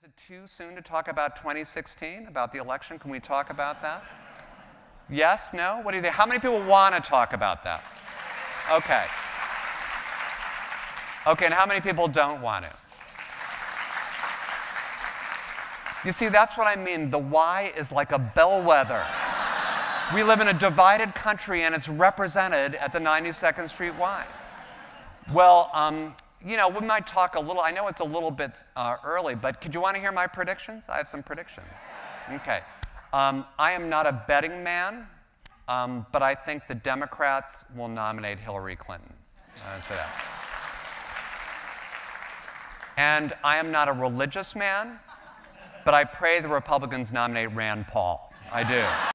Is it too soon to talk about 2016, about the election? Can we talk about that? Yes? No? What do you think? How many people want to talk about that? Okay. Okay, and how many people don't want to? You see, that's what I mean. The Y is like a bellwether. we live in a divided country, and it's represented at the 92nd Street Y. Well, um, you know, we might talk a little. I know it's a little bit uh, early, but could you want to hear my predictions? I have some predictions. Okay. Um, I am not a betting man, um, but I think the Democrats will nominate Hillary Clinton. I say that. And I am not a religious man, but I pray the Republicans nominate Rand Paul. I do.